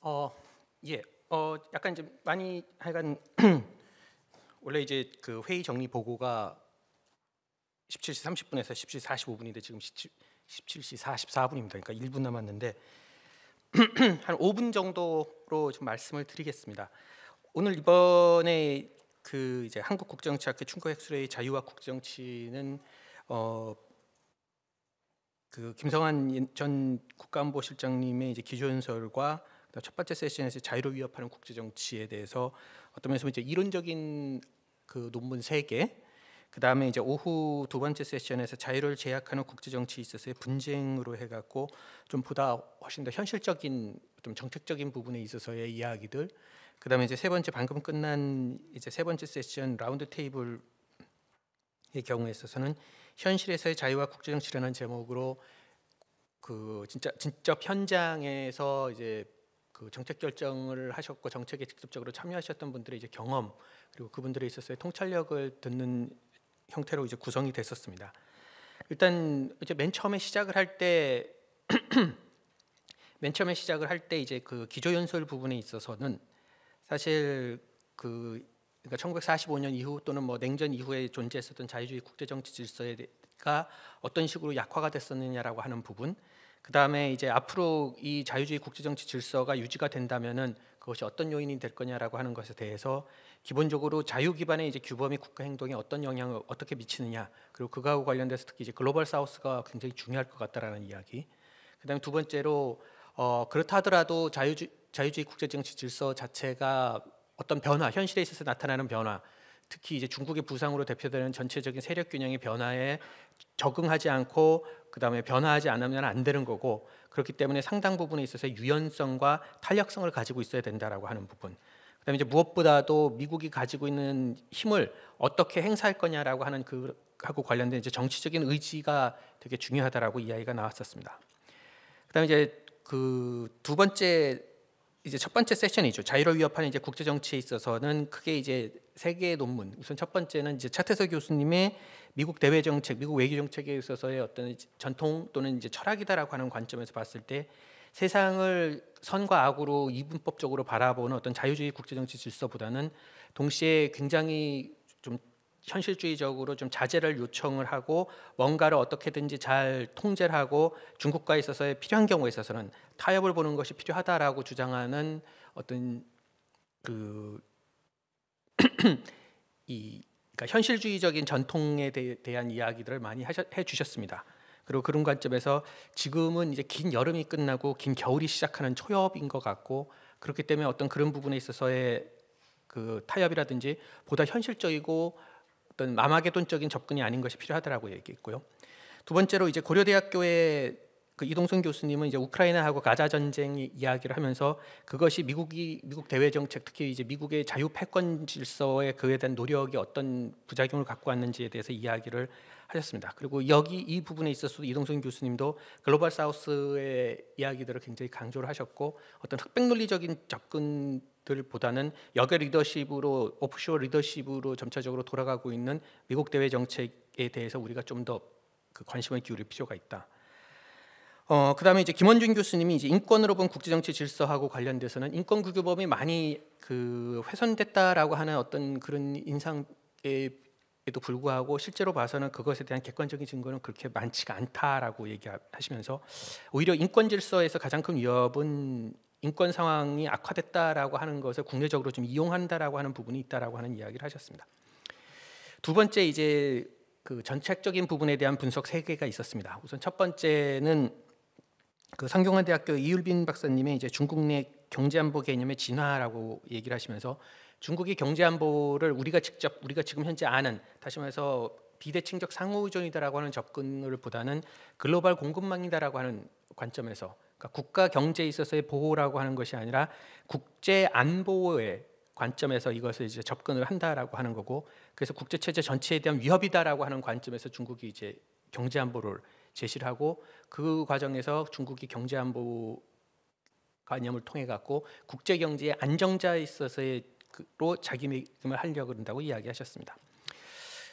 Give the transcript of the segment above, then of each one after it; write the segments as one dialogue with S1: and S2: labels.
S1: 어, 예. 어, 약간 이제 많이 하여간 원래 이제 그 회의 정리 보고가 17시 30분에서 17시 45분인데 지금 17, 17시 44분입니다. 그러니까 1분 남았는데 한 5분 정도로 좀 말씀을 드리겠습니다. 오늘 이번에 그 이제 한국 국정치학회 충고 엑스레이 자유와 국정치는 어 그 김성한 전 국가안보실장님의 이제 기조연설과 첫 번째 세션에서 자유를 위협하는 국제 정치에 대해서 어떤 면에서 이제 이론적인 그 논문 세 개, 그 다음에 이제 오후 두 번째 세션에서 자유를 제약하는 국제 정치에 있어서의 분쟁으로 해갖고 좀 보다 훨씬 더 현실적인 좀 정책적인 부분에 있어서의 이야기들, 그 다음에 이제 세 번째 방금 끝난 이제 세 번째 세션 라운드 테이블의 경우에 있어서는 현실에서의 자유와 국제 정치라는 제목으로 그 진짜 직접 현장에서 이제 그 정책 결정을 하셨고 정책에 직접적으로 참여하셨던 분들의 이제 경험 그리고 그분들에 있어서의 통찰력을 듣는 형태로 이제 구성이 됐었습니다. 일단 이제 맨 처음에 시작을 할 때 맨 처음에 시작을 할 때 이제 그 기조 연설 부분에 있어서는 사실 그 그러니까 1945년 이후 또는 뭐 냉전 이후에 존재했었던 자유주의 국제 정치 질서가 어떤 식으로 약화가 됐었느냐라고 하는 부분 그 다음에 이제 앞으로 이 자유주의 국제정치 질서가 유지가 된다면은 그것이 어떤 요인이 될 거냐라고 하는 것에 대해서 기본적으로 자유 기반의 이제 규범이 국가 행동에 어떤 영향을 어떻게 미치느냐 그리고 그거하고 관련돼서 특히 이제 글로벌 사우스가 굉장히 중요할 것 같다라는 이야기. 그다음에 두 번째로 어 그렇다 하더라도 자유주 자유주의 국제정치 질서 자체가 어떤 변화 현실에 있어서 나타나는 변화 특히 이제 중국의 부상으로 대표되는 전체적인 세력 균형의 변화에 적응하지 않고 그다음에 변화하지 않으면 안 되는 거고 그렇기 때문에 상당 부분에 있어서 유연성과 탄력성을 가지고 있어야 된다라고 하는 부분. 그다음에 이제 무엇보다도 미국이 가지고 있는 힘을 어떻게 행사할 거냐라고 하는 그 하고 관련된 이제 정치적인 의지가 되게 중요하다라고 이야기가 나왔었습니다. 그다음에 이제 그 두 번째 이제 첫 번째 세션이죠. 자유를 위협하는 이제 국제 정치에 있어서는 크게 이제 세 개의 논문. 우선 첫 번째는 이제 차태석 교수님의 미국 대외 정책, 미국 외교 정책에 있어서의 어떤 전통 또는 이제 철학이다라고 하는 관점에서 봤을 때 세상을 선과 악으로 이분법적으로 바라보는 어떤 자유주의 국제 정치 질서보다는 동시에 굉장히 좀 현실주의적으로 좀 자제를 요청을 하고 뭔가를 어떻게든지 잘 통제를 하고 중국과 있어서의 필요한 경우에 있어서는 타협을 보는 것이 필요하다라고 주장하는 어떤 그 이 그러니까 현실주의적인 전통에 대, 한 이야기들을 많이 하셔, 해 주셨습니다. 그리고 그런 관점에서 지금은 이제 긴 여름이 끝나고 긴 겨울이 시작하는 초엽인 것 같고 그렇기 때문에 어떤 그런 부분에 있어서의 그 타협이라든지 보다 현실적이고 어떤 마마게돈적인 접근이 아닌 것이 필요하다라고 얘기했고요. 두 번째로 이제 고려대학교의 그 이동선 교수님은 이제 우크라이나하고 가자 전쟁 이야기를 하면서 그것이 미국이 미국 대외 정책 특히 이제 미국의 자유 패권 질서에 그에 대한 노력이 어떤 부작용을 갖고 왔는지에 대해서 이야기를 하셨습니다. 그리고 여기 이 부분에 있어서 이동선 교수님도 글로벌 사우스의 이야기들을 굉장히 강조를 하셨고 어떤 흑백 논리적인 접근 들보다는 역의 리더십으로 오프쇼어 리더십으로 점차적으로 돌아가고 있는 미국 대외 정책에 대해서 우리가 좀 더 그 관심을 기울일 필요가 있다. 어, 그다음에 이제 김원준 교수님이 이제 인권으로 본 국제 정치 질서하고 관련돼서는 인권 구교범이 많이 그 훼손됐다라고 하는 어떤 그런 인상에 에도 불구하고 실제로 봐서는 그것에 대한 객관적인 증거는 그렇게 많지가 않다라고 얘기하시면서 오히려 인권 질서에서 가장 큰 위협은 인권 상황이 악화됐다라고 하는 것을 국내적으로 좀 이용한다라고 하는 부분이 있다라고 하는 이야기를 하셨습니다. 두 번째 이제 그 전체적인 부분에 대한 분석 세 개가 있었습니다. 우선 첫 번째는 그 상경환대학교 이율빈 박사님의 이제 중국 내 경제안보 개념의 진화라고 얘기를 하시면서 중국이 경제 안보를 우리가 직접 우리가 지금 현재 아는 다시 말해서 비대칭적 상호 의존이다라고 하는 접근을 보다는 글로벌 공급망이다라고 하는 관점에서 그러니까 국가 경제에 있어서의 보호라고 하는 것이 아니라 국제 안보의 관점에서 이것을 이제 접근을 한다라고 하는 거고 그래서 국제 체제 전체에 대한 위협이다라고 하는 관점에서 중국이 이제 경제 안보를 제시를 하고 그 과정에서 중국이 경제 안보 관념을 통해 갖고 국제 경제의 안정자에 있어서의 로 자기임을 하려고 그런다고 이야기하셨습니다.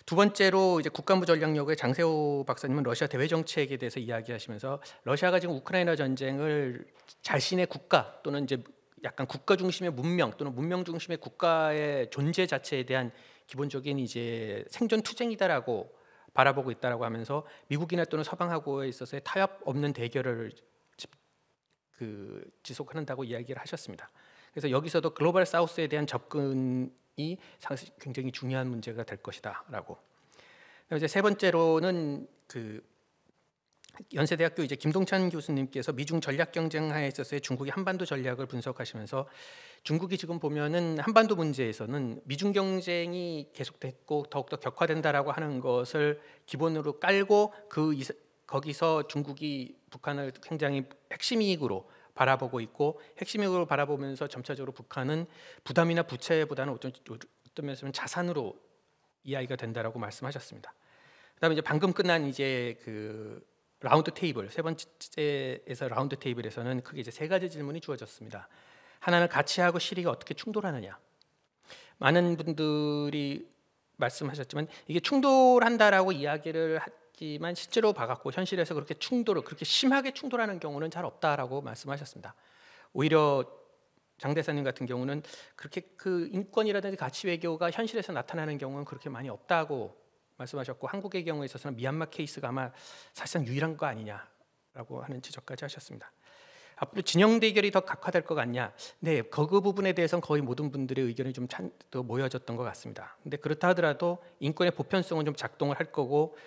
S1: 두 번째로 이제 국가안보 전략력의 장세호 박사님은 러시아 대외 정책에 대해서 이야기하시면서 러시아가 지금 우크라이나 전쟁을 자신의 국가 또는 이제 약간 국가 중심의 문명 또는 문명 중심의 국가의 존재 자체에 대한 기본적인 이제 생존 투쟁이다라고 바라보고 있다라고 하면서 미국이나 또는 서방하고에 있어서의 타협 없는 대결을 지- 그 지속한다고 이야기를 하셨습니다. 그래서 여기서도 글로벌 사우스에 대한 접근 이 굉장히 중요한 문제가 될 것이다라고. 이제 세 번째로는 그 연세대학교 이제 김동찬 교수님께서 미중 전략 경쟁하에 있어서의 중국의 한반도 전략을 분석하시면서 중국이 지금 보면은 한반도 문제에서는 미중 경쟁이 계속됐고 더욱더 격화된다라고 하는 것을 기본으로 깔고 그 거기서 중국이 북한을 굉장히 핵심 이익으로 바라보고 있고 핵심 이익으로 바라보면서 점차적으로 북한은 부담이나 부채보다는 어떤 어떤 면에서는 자산으로 이야기가 된다라고 말씀하셨습니다. 그다음에 이제 방금 끝난 이제 그 라운드 테이블 세 번째에서 라운드 테이블에서는 크게 이제 세 가지 질문이 주어졌습니다. 하나는 가치하고 실의가 어떻게 충돌하느냐. 많은 분들이 말씀하셨지만 이게 충돌한다라고 이야기를 하지만 실제로 봐갖고 현실에서 그렇게 충돌을 그렇게 심하게 충돌하는 경우는 잘 없다라고 말씀하셨습니다. 오히려 장 대사님 같은 경우는 그렇게 그 인권이라든지 가치 외교가 현실에서 나타나는 경우는 그렇게 많이 없다고 말씀하셨고 한국의 경우에 있어서는 미얀마 케이스가 아마 사실상 유일한 거 아니냐라고 하는 지적까지 하셨습니다. 앞으로 진영 대결이 더 각화될 것 같냐? 네, 그 부분에 대해서는 거의 모든 분들의 의견이 좀 찬, 또 모여졌던 것 같습니다. 근데 그렇다 하더라도 인권의 보편성은 좀 작동을 할 거고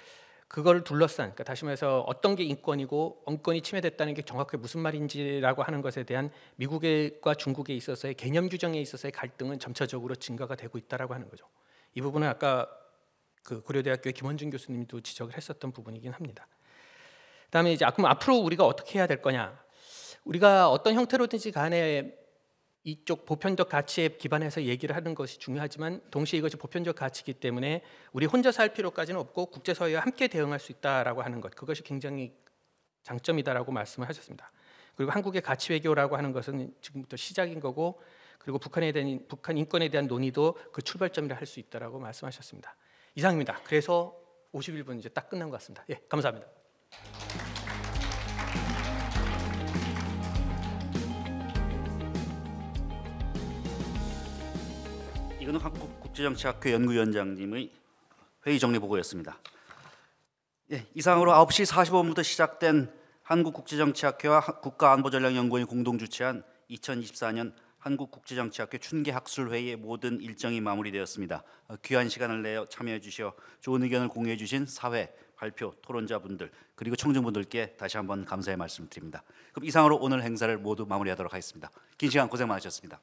S1: 그걸 둘러싼, 그러니까 다시 말해서 어떤 게 인권이고 인권이 침해됐다는 게 정확하게 무슨 말인지라고 하는 것에 대한 미국과 중국에 있어서의 개념 규정에 있어서의 갈등은 점차적으로 증가가 되고 있다라고 하는 거죠. 이 부분은 아까 그 고려대학교의 김원준 교수님도 지적을 했었던 부분이긴 합니다. 그다음에 이제 아, 그럼 앞으로 우리가 어떻게 해야 될 거냐? 우리가 어떤 형태로든지 간에 이쪽 보편적 가치에 기반해서 얘기를 하는 것이 중요하지만 동시에 이것이 보편적 가치이기 때문에 우리 혼자서 할 필요까지는 없고 국제사회와 함께 대응할 수 있다라고 하는 것 그것이 굉장히 장점이다라고 말씀을 하셨습니다. 그리고 한국의 가치 외교라고 하는 것은 지금부터 시작인 거고 그리고 북한에 대한 북한 인권에 대한 논의도 그 출발점이라 할 수 있다라고 말씀하셨습니다. 이상입니다. 그래서 51분 이제 딱 끝난 것 같습니다. 예, 감사합니다.
S2: 이거는 한국국제정치학회 연구위원장님의 회의 정리 보고였습니다. 예, 이상으로 9시 45분부터 시작된 한국국제정치학회와 하- 국가안보전략연구원이 공동 주최한 2024년 한국국제정치학회 춘계학술회의의 모든 일정이 마무리되었습니다. 어, 귀한 시간을 내어 참여해 주셔 좋은 의견을 공유해 주신 사회, 발표, 토론자분들 그리고 청중분들께 다시 한번 감사의 말씀 드립니다. 그럼 이상으로 오늘 행사를 모두 마무리하도록 하겠습니다. 긴 시간 고생 많으셨습니다.